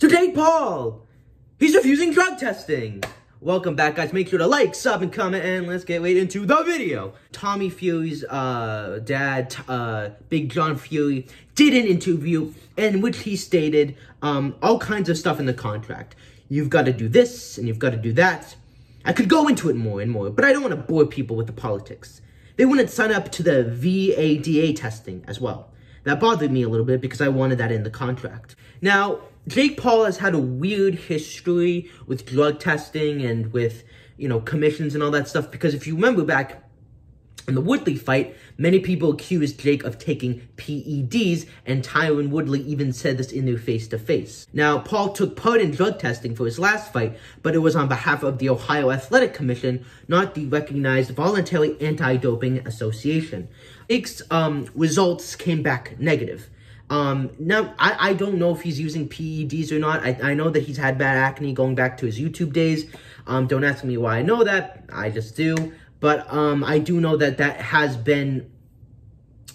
So Jake Paul, he's refusing drug testing. Welcome back, guys. Make sure to like, sub, and comment, and let's get right into the video. Tommy Fury's uh, dad, uh, Big John Fury, did an interview in which he stated um, all kinds of stuff in the contract. You've got to do this, and you've got to do that. I could go into it more and more, but I don't want to bore people with the politics. They wouldn't sign up to the VADA testing as well. That bothered me a little bit because I wanted that in the contract. Now, Jake Paul has had a weird history with drug testing and with, you know, commissions and all that stuff because if you remember back in the Woodley fight, many people accused Jake of taking PEDs, and Tyron Woodley even said this in their face-to-face. -face. Now, Paul took part in drug testing for his last fight, but it was on behalf of the Ohio Athletic Commission, not the recognized Voluntary Anti-Doping Association. Jake's um, results came back negative. Um, now, I, I don't know if he's using PEDs or not. I, I know that he's had bad acne going back to his YouTube days. Um, don't ask me why I know that. I just do. But um, I do know that that has been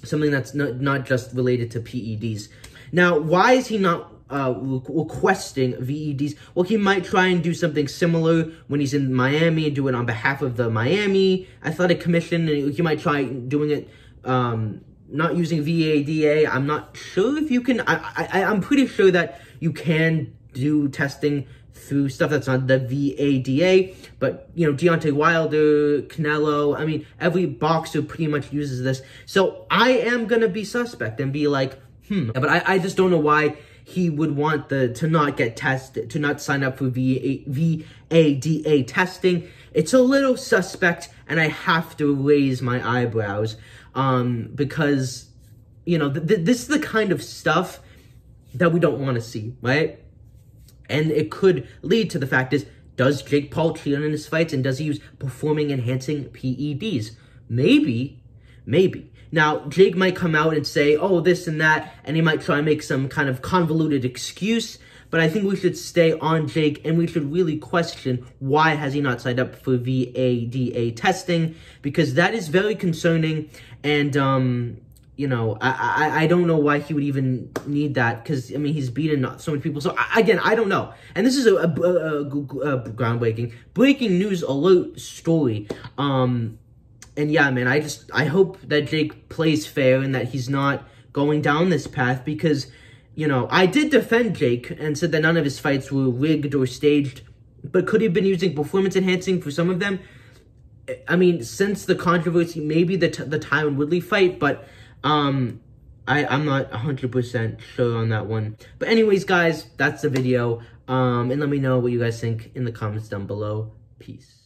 something that's not, not just related to PEDs. Now, why is he not uh, requesting VEDs? Well, he might try and do something similar when he's in Miami and do it on behalf of the Miami Athletic Commission. And he might try doing it um, not using VADA. I'm not sure if you can. I, I I'm pretty sure that you can do testing through stuff that's on the VADA. But, you know, Deontay Wilder, Canelo, I mean, every boxer pretty much uses this. So I am going to be suspect and be like, hmm. But I, I just don't know why he would want the to not get tested, to not sign up for VA, VADA testing. It's a little suspect, and I have to raise my eyebrows um, because, you know, th th this is the kind of stuff that we don't want to see, right? And it could lead to the fact is, does Jake Paul cheat on his fights and does he use performing enhancing PEDs? Maybe, maybe. Now, Jake might come out and say, oh, this and that, and he might try and make some kind of convoluted excuse, but I think we should stay on Jake and we should really question why has he not signed up for VADA testing, because that is very concerning, and, um, you know, I, I, I don't know why he would even need that because, I mean, he's beaten so many people. So, I, again, I don't know. And this is a, a, a, a, groundbreaking, breaking news alert story. Um, and yeah, man, I just, I hope that Jake plays fair and that he's not going down this path because, you know, I did defend Jake and said that none of his fights were rigged or staged, but could he have been using performance enhancing for some of them? I mean, since the controversy, maybe the, the Tyron Woodley fight, but um, I, I'm not 100% sure on that one. But anyways, guys, that's the video. Um, and let me know what you guys think in the comments down below. Peace.